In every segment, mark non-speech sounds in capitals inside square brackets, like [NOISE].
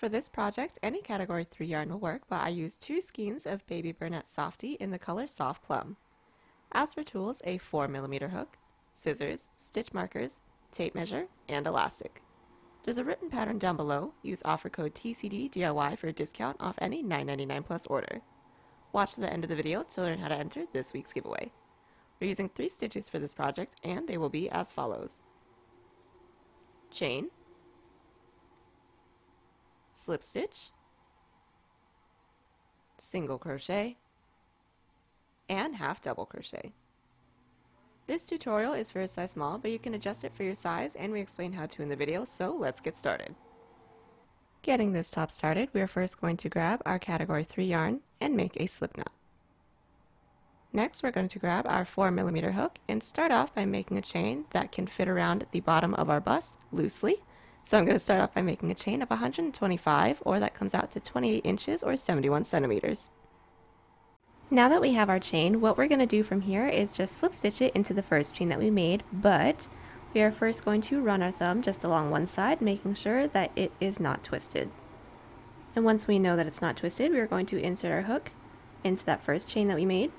For this project, any category 3 yarn will work, but I used two skeins of Baby Bernat Softee in the color Soft Plum. As for tools, a 4mm hook, scissors, stitch markers, tape measure, and elastic. There's a written pattern down below. Use offer code TCDDIY for a discount off any $9.99 plus order. Watch to the end of the video to learn how to enter this week's giveaway. We're using three stitches for this project and they will be as follows. Chain, slip stitch, single crochet, and half double crochet. This tutorial is for a size small, but you can adjust it for your size and we explain how to in the video, so let's get started. Getting this top started, we are first going to grab our category 3 yarn and make a slip knot. Next, we're going to grab our 4mm hook and start off by making a chain that can fit around the bottom of our bust loosely. So I'm going to start off by making a chain of 125, or that comes out to 28 inches or 71 centimeters. Now that we have our chain, what we're going to do from here is just slip stitch it into the first chain that we made, but we are first going to run our thumb just along one side, making sure that it is not twisted. And once we know that it's not twisted, we are going to insert our hook into that first chain that we made.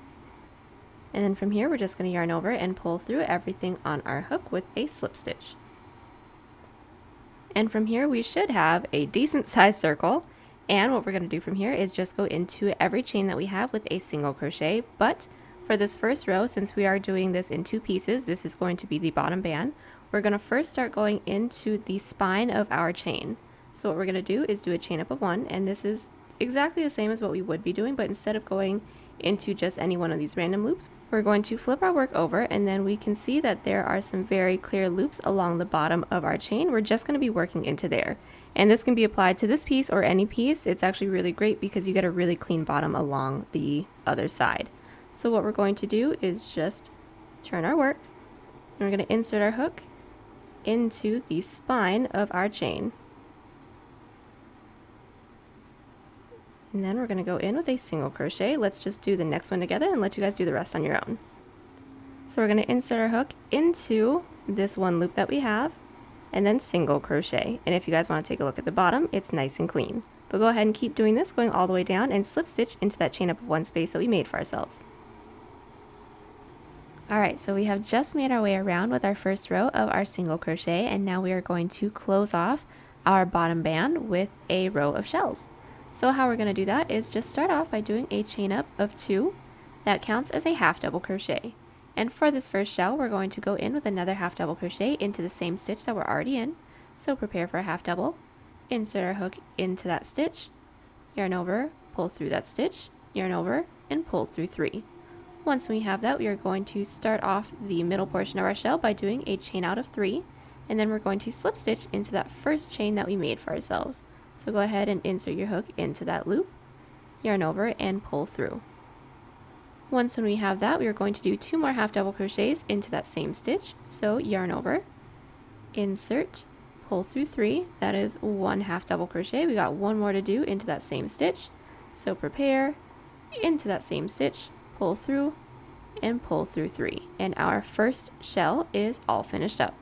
And then from here, we're just going to yarn over and pull through everything on our hook with a slip stitch. And from here, we should have a decent sized circle and what we're going to do from here is just go into every chain that we have with a single crochet. But for this first row, since we are doing this in two pieces, this is going to be the bottom band. We're going to first start going into the spine of our chain. So what we're going to do is do a chain up of one, and this is exactly the same as what we would be doing, but instead of going into just any one of these random loops, we're going to flip our work over and then we can see that there are some very clear loops along the bottom of our chain. We're just going to be working into there. And this can be applied to this piece or any piece. It's actually really great because you get a really clean bottom along the other side. So what we're going to do is just turn our work and we're going to insert our hook into the spine of our chain. And then we're going to go in with a single crochet. Let's just do the next one together and let you guys do the rest on your own. So we're going to insert our hook into this one loop that we have and then single crochet. And if you guys want to take a look at the bottom, it's nice and clean. But go ahead and keep doing this, going all the way down and slip stitch into that chain up of one space that we made for ourselves. Alright, so we have just made our way around with our first row of our single crochet and now we are going to close off our bottom band with a row of shells. So how we're going to do that is just start off by doing a chain up of two. That counts as a half double crochet. And for this first shell, we're going to go in with another half double crochet into the same stitch that we're already in. So prepare for a half double, insert our hook into that stitch, yarn over, pull through that stitch, yarn over, and pull through three. Once we have that, we are going to start off the middle portion of our shell by doing a chain out of three, and then we're going to slip stitch into that first chain that we made for ourselves. So go ahead and insert your hook into that loop, yarn over, and pull through. Once when we have that, we are going to do two more half double crochets into that same stitch. So yarn over, insert, pull through three. That is one half double crochet. We got one more to do into that same stitch. So prepare, into that same stitch, pull through, and pull through three. And our first shell is all finished up.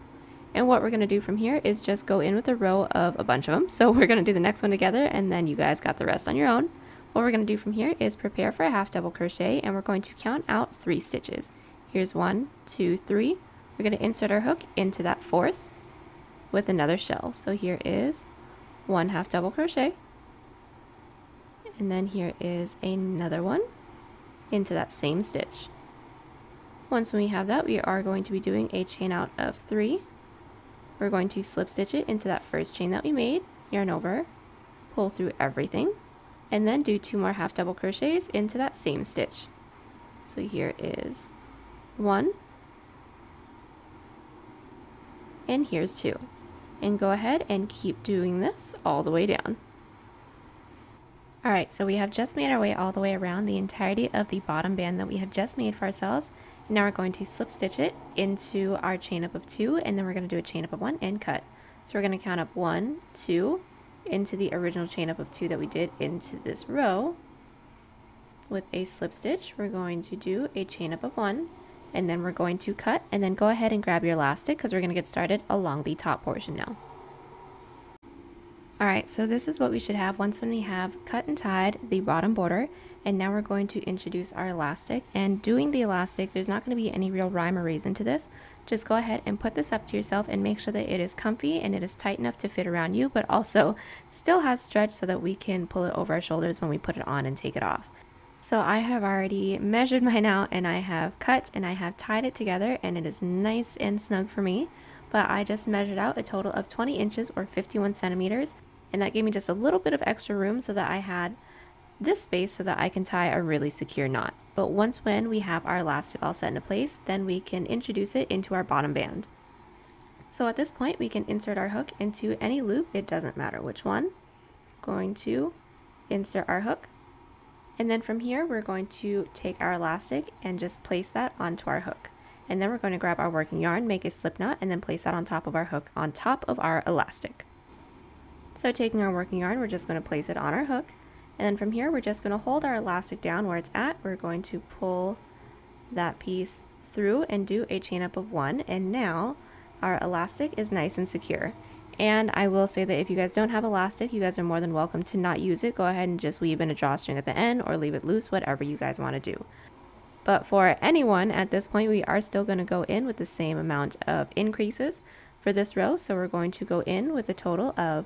And what we're going to do from here is just go in with a row of a bunch of them. So [LAUGHS] we're going to do the next one together and then you guys got the rest on your own. What we're going to do from here is prepare for a half double crochet and we're going to count out three stitches. Here's one, two, three. We're going to insert our hook into that fourth with another shell. So here is one half double crochet and then here is another one into that same stitch. Once we have that, we are going to be doing a chain out of three. We're going to slip stitch it into that first chain that we made, yarn over, pull through everything, and then do two more half double crochets into that same stitch. So here is one, and here's two. And go ahead and keep doing this all the way down. Alright, so we have just made our way all the way around the entirety of the bottom band that we have just made for ourselves. Now we're going to slip stitch it into our chain up of two, and then we're going to do a chain up of one and cut. So we're going to count up one, two, into the original chain up of two that we did into this row with a slip stitch we're going to do a chain up of one and then we're going to cut and then go ahead and grab your elastic because we're going to get started along the top portion now Alright, so this is what we should have once when we have cut and tied the bottom border. And now we're going to introduce our elastic. And doing the elastic, there's not going to be any real rhyme or reason to this. Just go ahead and put this up to yourself and make sure that it is comfy and it is tight enough to fit around you, but also [LAUGHS] still has stretch so that we can pull it over our shoulders when we put it on and take it off. So I have already measured [LAUGHS] mine out and I have cut and I have tied it together and it is nice and snug for me. But I just measured out a total of 20 inches or 51 centimeters and that gave me just a little bit of extra room so that I had this space so that I can tie a really secure knot. But once when we have our elastic all set into place, then we can introduce it into our bottom band. So at this point, we can insert our hook into any loop. It doesn't matter which one. Going to insert our hook. And then from here, we're going to take our elastic and just place that onto our hook. And then we're going to grab our working yarn, make a slip knot, and then place that on top of our hook on top of our elastic. So taking our working yarn, we're just going to place it on our hook. And then from here, we're just going to hold our elastic down where it's at. We're going to pull that piece through and do a chain up of one. And now our elastic is nice and secure. And I will say that if you guys don't have elastic, you guys are more than welcome to not use it. Go ahead and just weave in a drawstring at the end or leave it loose, whatever you guys want to do. But for anyone at this point, we are still going to go in with the same amount of increases for this row. So we're going to go in with a total of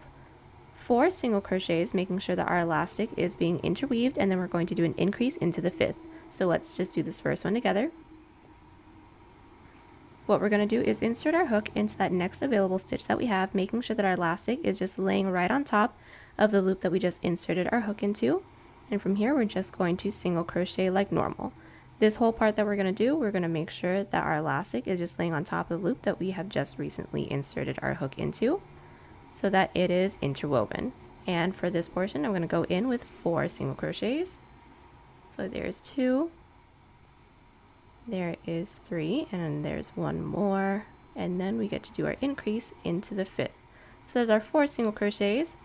four single crochets, making sure that our elastic is being interweaved, and then we're going to do an increase into the fifth. So let's just do this first one together. What we're going to do is insert our hook into that next available stitch that we have, making sure that our elastic is just laying right on top of the loop that we just inserted our hook into. And from here, we're just going to single crochet like normal. This whole part that we're going to do, we're going to make sure that our elastic is just laying on top of the loop that we have just recently inserted our hook into so that it is interwoven. And for this portion, I'm going to go in with four single crochets. So there's two, there is three, and there's one more, and then we get to do our increase into the fifth. So there's our four single crochets.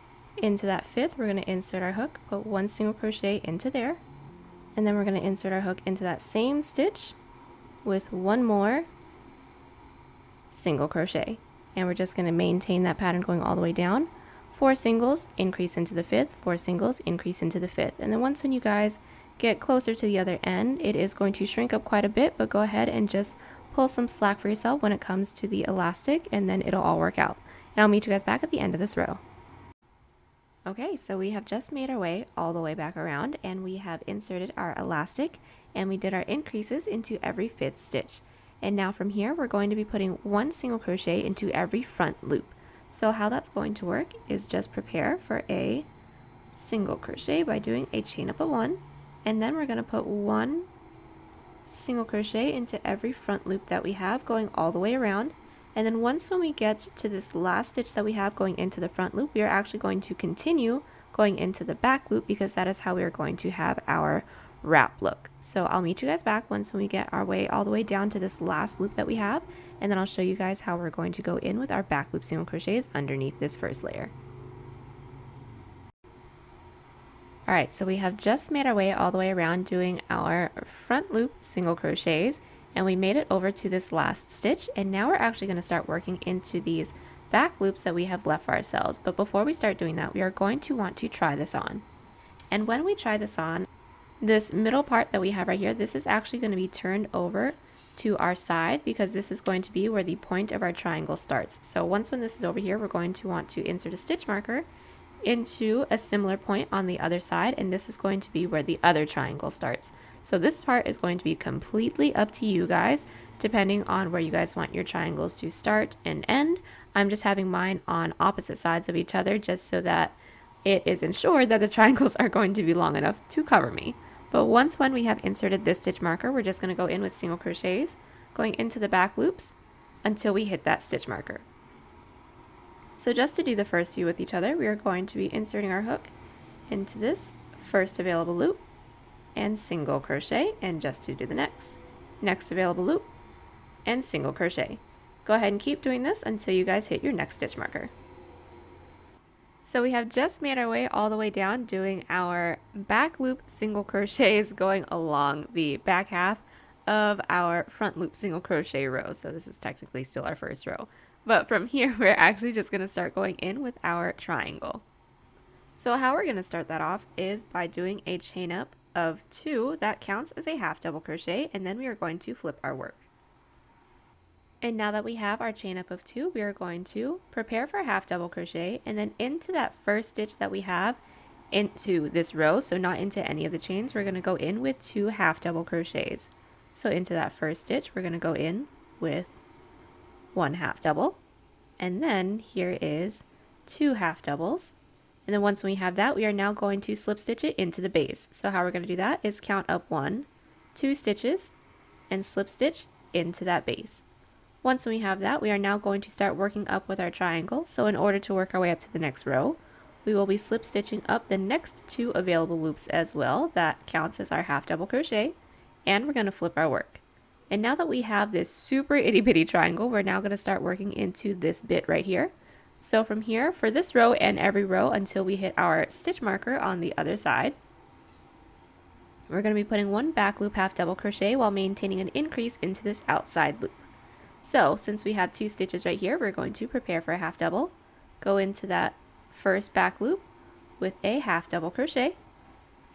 Into that fifth, we're going to insert our hook, put one single crochet into there, and then we're going to insert our hook into that same stitch with one more single crochet and we're just going to maintain that pattern going all the way down. Four singles, increase into the fifth, four singles, increase into the fifth. And then once when you guys get closer to the other end, it is going to shrink up quite a bit, but go ahead and just pull some slack for yourself when it comes to the elastic and then it'll all work out. And I'll meet you guys back at the end of this row. Okay, so we have just made our way all the way back around and we have inserted our elastic and we did our increases into every fifth stitch. And now from here, we're going to be putting one single crochet into every front loop. So how that's going to work is just prepare for a single crochet by doing a chain up of one. And then we're going to put one single crochet into every front loop that we have going all the way around. And then once when we get to this last stitch that we have going into the front loop, we are actually going to continue going into the back loop because that is how we are going to have our wrap look. So I'll meet you guys back once when we get our way all the way down to this last loop that we have and then I'll show you guys how we're going to go in with our back loop single crochets underneath this first layer. Alright, so we have just made our way all the way around doing our front loop single crochets and we made it over to this last stitch and now we're actually going to start working into these back loops that we have left for ourselves. But before we start doing that, we are going to want to try this on. And when we try this on, this middle part that we have right here, this is actually going to be turned over to our side because this is going to be where the point of our triangle starts. So once when this is over here, we're going to want to insert a stitch marker into a similar point on the other side and this is going to be where the other triangle starts. So this part is going to be completely up to you guys depending on where you guys want your triangles to start and end. I'm just having mine on opposite sides of each other just so that it is ensured that the [LAUGHS] triangles are going to be long enough to cover me. But once when we have inserted this stitch marker, we're just going to go in with single crochets, going into the back loops until we hit that stitch marker. So just to do the first few with each other, we are going to be inserting our hook into this first available loop and single crochet and just to do the next. Next available loop and single crochet. Go ahead and keep doing this until you guys hit your next stitch marker. So we have just made our way all the way down doing our back loop single crochets [LAUGHS] going along the back half of our front loop single crochet row. So this is technically still our first row. But from [LAUGHS] here, we're actually just going to start going in with our triangle. So how we're going to start that off is by doing a chain up of two that counts as a half double crochet and then we are going to flip our work. And now that we have our chain up of two, we are going to prepare for a half double crochet and then into that first stitch that we have into this row, so not into any of the chains, we're going to go in with two half double crochets. So into that first stitch, we're going to go in with one half double, and then here is two half doubles. And then once we have that, we are now going to slip stitch it into the base. So how we're going to do that is count up one, two stitches, and slip stitch into that base. Once we have that, we are now going to start working up with our triangle. So in order to work our way up to the next row, we will be slip stitching up the next two available loops as well. That counts as our half double crochet. And we're going to flip our work. And now that we have this super itty bitty triangle, we're now going to start working into this bit right here. So from here, for this row and every row until we hit our stitch marker on the other side, we're going to be putting one back loop half double crochet while maintaining an increase into this outside loop. So since we have two stitches right here, we're going to prepare for a half double, go into that first back loop with a half double crochet,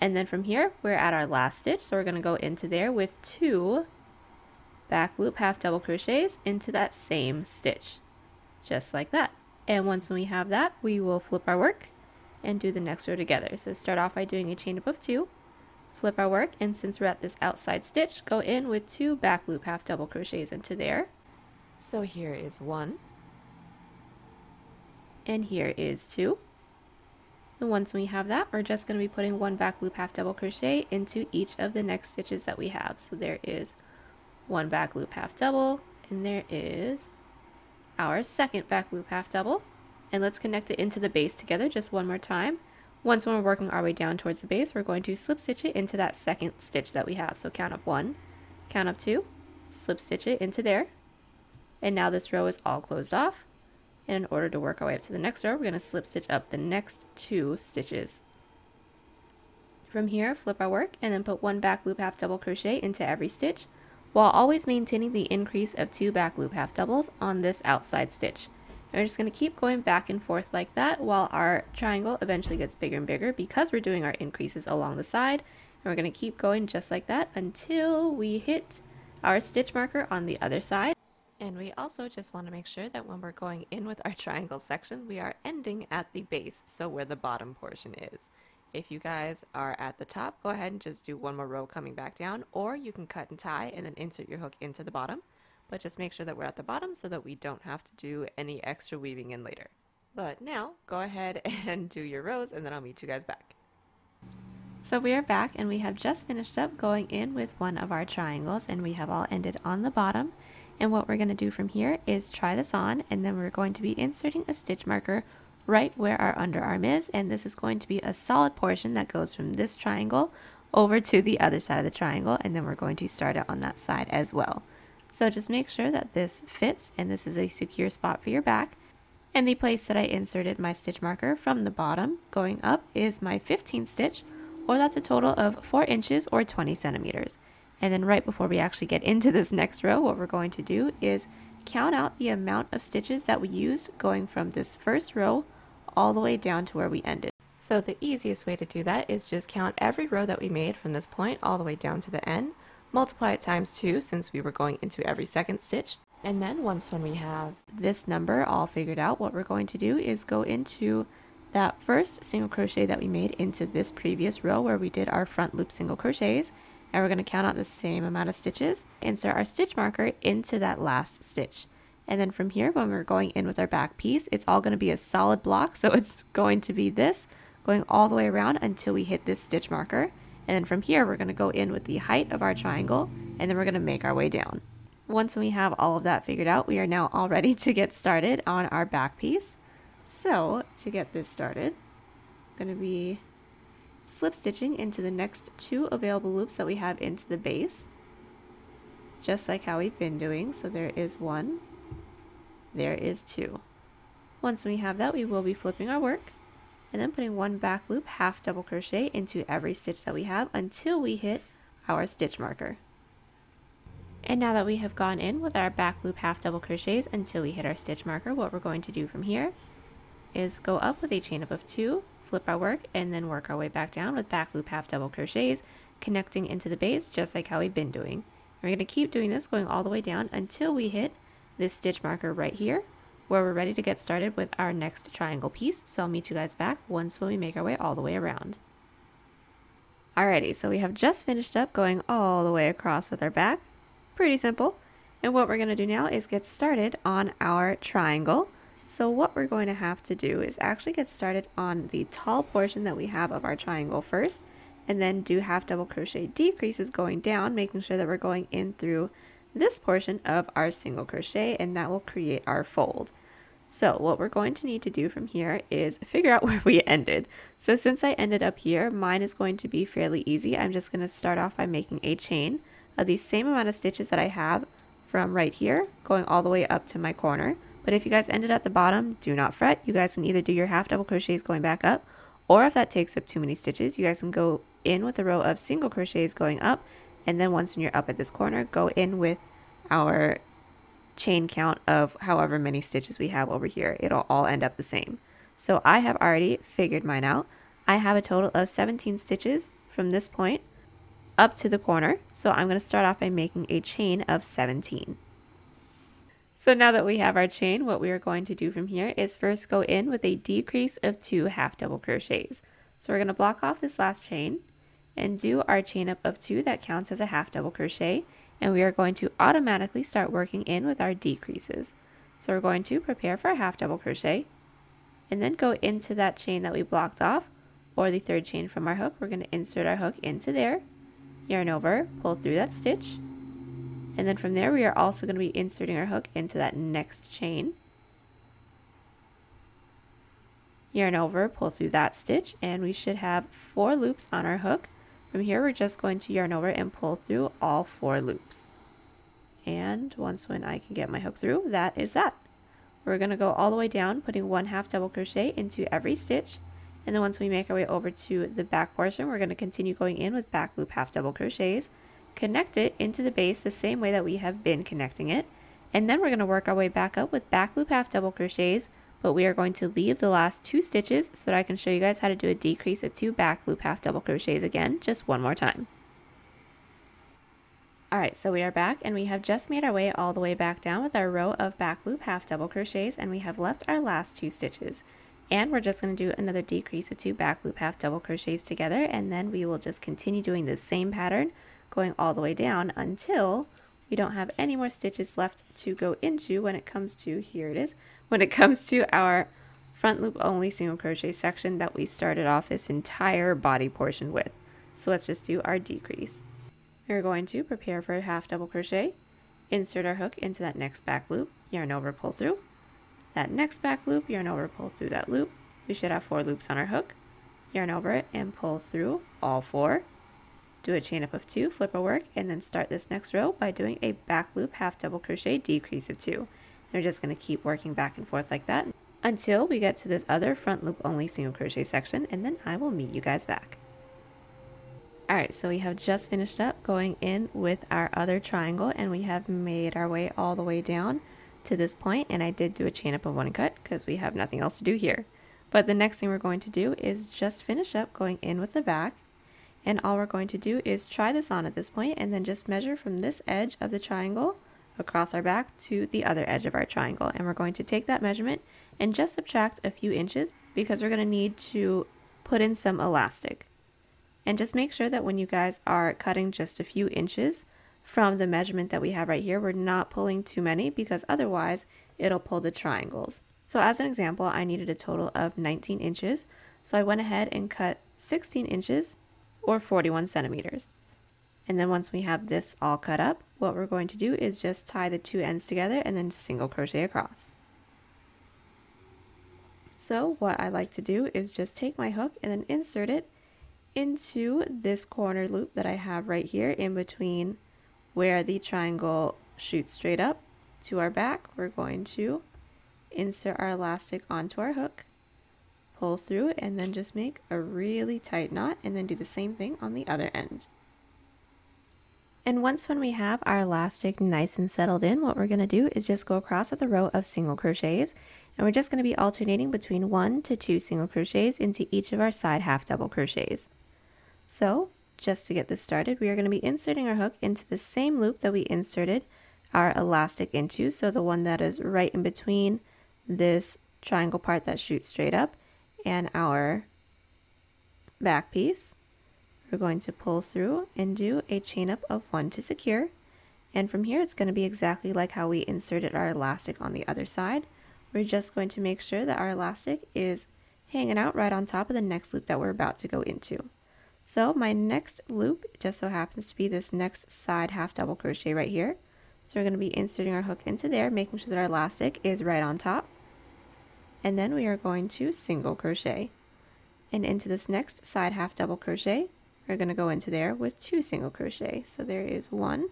and then from here, we're at our last stitch, so we're going to go into there with two back loop half double crochets into that same stitch, just like that. And once we have that, we will flip our work and do the next row together. So start off by doing a chain up of two, flip our work, and since we're at this outside stitch, go in with two back loop half double crochets into there. So here is one, and here is two. And once we have that, we're just going to be putting one back loop half double crochet into each of the next stitches that we have. So there is one back loop half double, and there is our second back loop half double. And let's connect it into the base together just one more time. Once we're working our way down towards the base, we're going to slip stitch it into that second stitch that we have. So count up one, count up two, slip stitch it into there. And now this row is all closed off. And in order to work our way up to the next row, we're going to slip stitch up the next two stitches. From here, flip our work and then put one back loop half double crochet into every stitch while always maintaining the increase of two back loop half doubles on this outside stitch. And we're just going to keep going back and forth like that while our triangle eventually gets bigger and bigger because we're doing our increases along the side. And we're going to keep going just like that until we hit our stitch marker on the other side. And we also just want to make sure that when we're going in with our [LAUGHS] triangle section, we are ending at the base, so where the bottom portion is. If you guys are at the top, go ahead and just do one more row coming back down, or you can cut and tie and then insert your hook into the bottom. But just make sure that we're at the bottom so that we don't have to do any extra weaving in later. But now, go ahead [LAUGHS] and do your rows and then I'll meet you guys back. So we are back and we have just finished up going in with one of our triangles and we have all ended on the bottom. And what we're going to do from here is try this on and then we're going to be inserting a stitch marker right where our underarm is and this is going to be a solid portion that goes from this triangle over to the other side of the triangle and then we're going to start it on that side as well. So just make sure that this fits and this is a secure spot for your back. And the place that I inserted my stitch marker from the bottom going up is my 15th stitch or that's a total of 4 inches or 20 centimeters. And then right before we actually get into this next row, what we're going to do is count out the amount of stitches that we used going from this first row all the way down to where we ended. So the easiest way to do that is just count every row that we made from this point all the way down to the end, multiply it times 2 since we were going into every second stitch, and then once when we have this number all figured out, what we're going to do is go into that first single crochet that we made into this previous row where we did our front loop single crochets, and we're going to count out the same amount of stitches, insert our stitch marker into that last stitch. And then from here, when we're going in with our back piece, it's all going to be a solid block. So [LAUGHS] it's going to be this going all the way around until we hit this stitch marker. And then from here, we're going to go in with the height of our triangle, and then we're going to make our way down. Once we have all of that figured out, we are now all ready to get started on our back piece. So to get this started, I'm going to be slip stitching into the next two available loops that we have into the base, just like how we've been doing. So there is one there is two. Once we have that, we will be flipping our work and then putting one back loop half double crochet into every stitch that we have until we hit our stitch marker. And now that we have gone in with our back loop half double crochets until we hit our stitch marker, what we're going to do from here is go up with a chain up of two, flip our work, and then work our way back down with back loop half double crochets, connecting into the base just like how we've been doing. We're going to keep doing this going all the way down until we hit this stitch marker right here where we're ready to get started with our next triangle piece. So I'll meet you guys back once when we make our way all the way around. Alrighty, so we have just finished up going all the way across with our back. Pretty simple. And what we're going to do now is get started on our triangle. So what we're going to have to do is actually get started on the tall portion that we have of our triangle first, and then do half double crochet decreases going down, making sure that we're going in through this portion of our single crochet, and that will create our fold. So what we're going to need to do from here is figure out [LAUGHS] where we ended. So since I ended up here, mine is going to be fairly easy. I'm just going to start off by making a chain of the same amount of stitches that I have from right here going all the way up to my corner. But if you guys ended at the bottom, do not fret. You guys can either do your half double crochets going back up, or if that takes up too many stitches, you guys can go in with a row of single crochets going up, and then once when you're up at this corner, go in with our chain count of however many stitches we have over here. It'll all end up the same. So I have already figured mine out. I have a total of 17 stitches from this point up to the corner. So I'm going to start off by making a chain of 17. So now that we have our chain, what we are going to do from here is first go in with a decrease of two half double crochets. So we're going to block off this last chain and do our chain up of two that counts as a half double crochet and we are going to automatically start working in with our decreases. So we're going to prepare for a half double crochet and then go into that chain that we blocked off or the third chain from our hook. We're going to insert our hook into there yarn over, pull through that stitch, and then from there we are also going to be inserting our hook into that next chain. Yarn over, pull through that stitch, and we should have four loops on our hook. From here we're just going to yarn over and pull through all four loops. And once when I can get my hook through, that is that. We're going to go all the way down, putting one half double crochet into every stitch, and then once we make our way over to the back portion, we're going to continue going in with back loop half double crochets, connect it into the base the same way that we have been connecting it. And then we're going to work our way back up with back loop half double crochets, but we are going to leave the last two stitches so that I can show you guys how to do a decrease of two back loop half double crochets again, just one more time. Alright, so we are back and we have just made our way all the way back down with our row of back loop half double crochets and we have left our last two stitches. And we're just going to do another decrease of two back loop half double crochets together and then we will just continue doing the same pattern going all the way down until we don't have any more stitches left to go into when it comes to, here it is, when it [LAUGHS] comes to our front loop only single crochet section that we started off this entire body portion with. So let's just do our decrease. We're going to prepare for a half double crochet, insert our hook into that next back loop, yarn over, pull through, that next back loop, yarn over, pull through that loop. We should have four loops on our hook. Yarn over it and pull through all four. Do a chain up of two, flip a work, and then start this next row by doing a back loop half double crochet decrease of two. And we're just going to keep working back and forth like that until we get to this other front loop only single crochet section and then I will meet you guys back. Alright, so we have just finished up going in with our other triangle and we have made our way all the way down to this point and I did do a chain up of one cut because we have nothing else to do here. But the next thing we're going to do is just finish up going in with the back and all we're going to do is try this on at this point and then just measure from this edge of the triangle across our back to the other edge of our triangle and we're going to take that measurement and just subtract a few inches because we're going to need to put in some elastic. And just make sure that when you guys are cutting just a few inches from the measurement that we have right here. We're not pulling too many because otherwise it'll pull the triangles. So as an example, I needed a total of 19 inches. So I went ahead and cut 16 inches or 41 centimeters. And then once we have this all cut up, what we're going to do is just tie the two ends together and then single crochet across. So what I like to do is just take my hook and then insert it into this corner loop that I have right here in between where the triangle shoots straight up to our back, we're going to insert our elastic onto our hook, pull through and then just make a really tight knot and then do the same thing on the other end. And once when we have our elastic nice and settled in, what we're going to do is just go across with a row of single crochets And we're just going to be alternating between one to two single crochets into each of our side half double crochets. So just to get this started, we are going to be inserting our hook into the same loop that we inserted our elastic into. So the one that is right in between this triangle part that shoots straight up and our back piece. We're going to pull through and do a chain up of one to secure. And from here, it's going to be exactly like how we inserted our elastic on the other side. We're just going to make sure that our elastic is hanging out right on top of the next loop that we're about to go into. So my next loop just so happens to be this next side half double crochet right here. So we're going to be inserting our hook into there, making sure that our elastic is right on top. And then we are going to single crochet. And into this next side half double crochet, we're going to go into there with two single crochet. So there is one,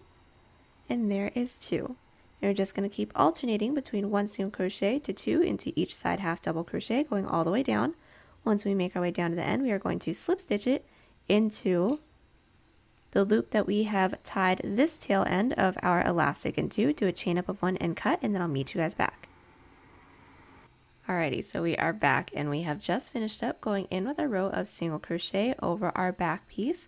and there is two. And we're just going to keep alternating between one single crochet to two into each side half double crochet, going all the way down. Once we make our way down to the end, we are going to slip stitch it into the loop that we have tied this tail end of our elastic into, do a chain up of one and cut, and then I'll meet you guys back. Alrighty, so we are back and we have just finished up going in with a row of single crochet over our back piece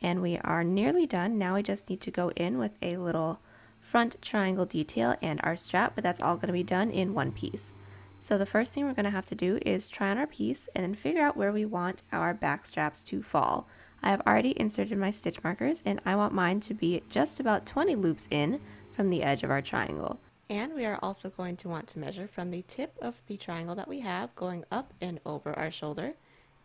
and we are nearly done. Now we just need to go in with a little front triangle detail and our strap, but that's all going to be done in one piece. So the first thing we're going to have to do is try on our piece and then figure out where we want our back straps to fall. I have already inserted my stitch markers and I want mine to be just about 20 loops in from the edge of our triangle. And we are also going to want to measure from the tip of the triangle that we have going up and over our shoulder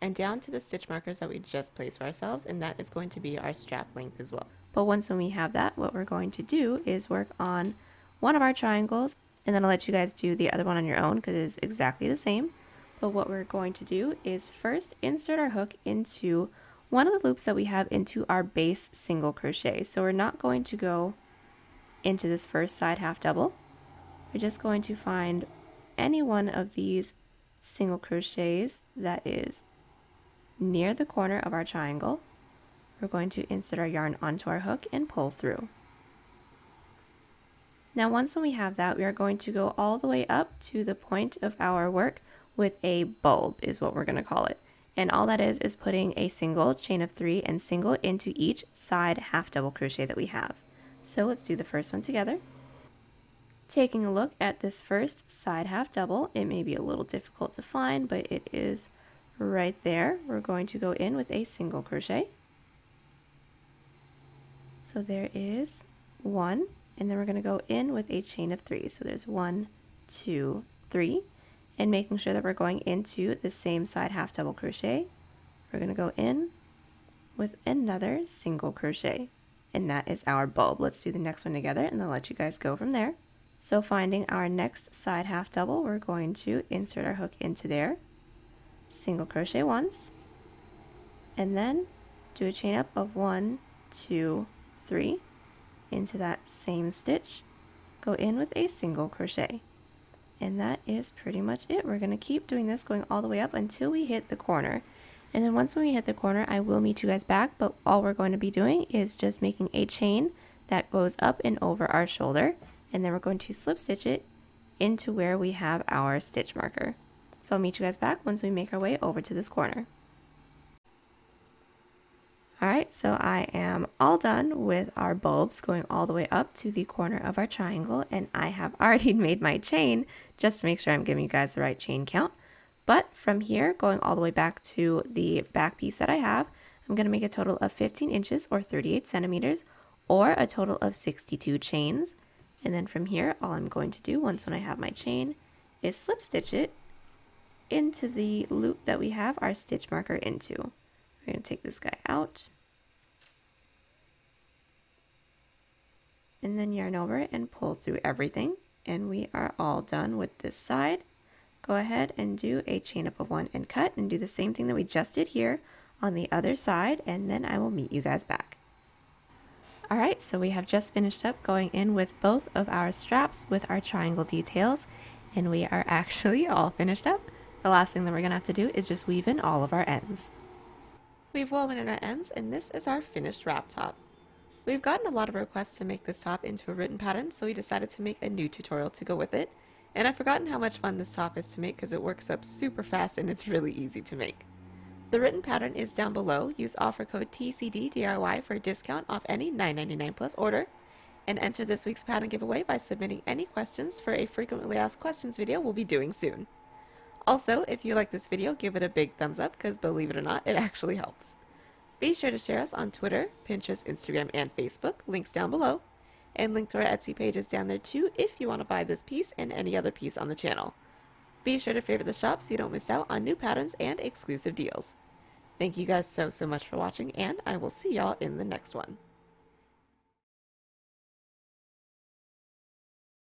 and down to the stitch markers that we just placed for ourselves and that is going to be our strap length as well. But once when we have that, what we're going to do is work on one of our triangles and then I'll let you guys do the other one on your own because it is exactly the same. But what we're going to do is first insert our hook into one of the loops that we have into our base single crochet. So we're not going to go into this first side half double. We're just going to find any one of these single crochets that is near the corner of our triangle. We're going to insert our yarn onto our hook and pull through. Now once when we have that, we are going to go all the way up to the point of our work with a bulb is what we're going to call it. And all that is is putting a single chain of three and single into each side half double crochet that we have. So let's do the first one together. Taking a look at this first side half double, it may be a little difficult to find, but it is right there. We're going to go in with a single crochet. So there is one, and then we're going to go in with a chain of three. So there's one, two, three, and making sure that we're going into the same side half double crochet. We're going to go in with another single crochet, and that is our bulb. Let's do the next one together, and then let you guys go from there. So finding our next side half double, we're going to insert our hook into there, single crochet once, and then do a chain up of one, two, three, into that same stitch, go in with a single crochet. And that is pretty much it. We're going to keep doing this going all the way up until we hit the corner. And then once we hit the corner, I will meet you guys back, but all we're going to be doing is just making a chain that goes up and over our shoulder. And then we're going to slip stitch it into where we have our stitch marker. So I'll meet you guys back once we make our way over to this corner. Alright, so I am all done with our bulbs going all the way up to the corner of our triangle and I have [LAUGHS] already made my chain just to make sure I'm giving you guys the right chain count. But from here, going all the way back to the back piece that I have, I'm going to make a total of 15 inches or 38 centimeters or a total of 62 chains. And then from here, all I'm going to do once when I have my chain is slip stitch it into the loop that we have our stitch marker into. We're going to take this guy out. And then yarn over and pull through everything. And we are all done with this side. Go ahead and do a chain up of one and cut and do the same thing that we just did here on the other side. And then I will meet you guys back. Alright, so we have just finished up going in with both of our straps with our triangle details. And we are [LAUGHS] actually all finished up. The last thing that we're to have to do is just weave in all of our ends. We've woven in our ends and this is our finished wrap top. We've gotten a lot of requests to make this top into a written pattern so we decided to make a new tutorial to go with it. And I've forgotten how much fun this top is to make because it works up super fast and it's really easy to make. The written pattern is down below. Use offer code TCDDIY for a discount off any $9.99 plus order. And enter this week's pattern giveaway by submitting any questions for a frequently asked questions video we'll be doing soon. Also, if you like this video, give it a big thumbs up because believe it or not, it [LAUGHS] actually helps. Be sure to share us on Twitter, Pinterest, Instagram, and Facebook, links down below, and link to our Etsy page is down there too if you want to buy this piece and any other piece on the channel. Be sure to favorite the shop so you don't miss out on new patterns and exclusive deals. Thank you guys so, so much for watching, and I will see y'all in the next one.